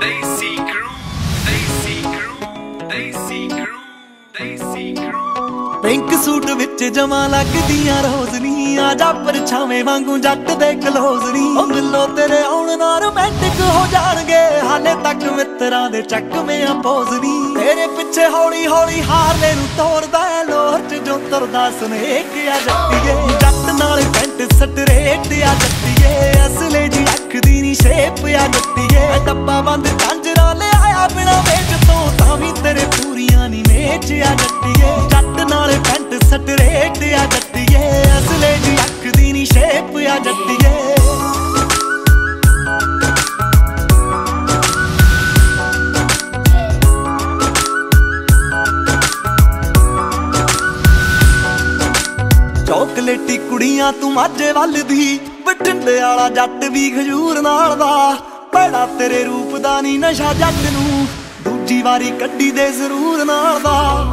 Daisy Crew, Daisy Crew, Daisy Crew, Daisy Crew. Pink suit ਵਿੱਚ ਜਮਾ ਲੱਗਦੀਆਂ ਰੋਜ਼ਨੀ ਆ ਜਾ ਪਰਛਾਵੇਂ ਵਾਂਗੂ ਜੱਟ ਦੇ ਕਲੋਜ਼ਨੀ ਉਹ ਮਿਲੋ ਤੇਰੇ ਆਉਣ ਨਾਲ ਰੋਮਾਂਟਿਕ ਹੋ ਜਾਣਗੇ ਹਾਲੇ ਤੱਕ ਮਿੱਤਰਾਂ ਦੇ ਚੱਕਵੇਂ ਆ ਪੋਜ਼ਨੀ ਤੇਰੇ ਪਿੱਛੇ ਹੌਲੀ ਹੌਲੀ ਹਾਰਲੇ ਨੂੰ ਤੋੜਦਾ ਐ ਚ ਜੋ ਤਰਦਾ ਸਨੇਕ ਆ ਜੱਟੀਏ ਜੱਟ ਸਟਰੇਟ ਆ ਜੱਟੀਏ ਅਸਲੇ ਜੀ ਅੱਖ ਦੀ ਨੀ ਸ਼ੇਪ ਆ ਜੱਟੀਏ ਡੱਬਾ ਬੰਦ ਕੰਜਰਾ ਲਿਆਇਆ ਬਿਨਾ ਵੇਚ ਤੋਂ, ਤਾਂ ਵੀ ਤੇਰੇ ਪੂਰੀਆਂ ਨੀ ਮੇਚ ਆ ਜੱਟੀਏ ਜੱਟ ਨਾਲ ਪੈਂਟ ਸਟਰੇਟ ਆ ਜੱਟੀਏ ਅਸਲੇ ਜੀ ਅੱਖ ਦੀ ਨੀ ਸ਼ੇਪ ਆ ਜੱਟੀਏ ਚੌਕਲੇਟੀ ਕੁੜੀਆਂ ਤੂੰ ਮਾਝੇ ਵੱਲ ਦੀ ਬਟਿੰਡੇ ਵਾਲਾ ਜੱਟ ਵੀ ਖਜੂਰ ਨਾਲ ਦਾ। ਬੜਾ ਤੇਰੇ ਰੂਪ ਦਾ ਨਹੀਂ ਨਸ਼ਾ ਜੱਟ ਨੂੰ। ਦੂਜੀ ਵਾਰੀ ਕੱਢੀ ਦੇ ਜ਼ਰੂਰ ਨਾਲ ਦਾ।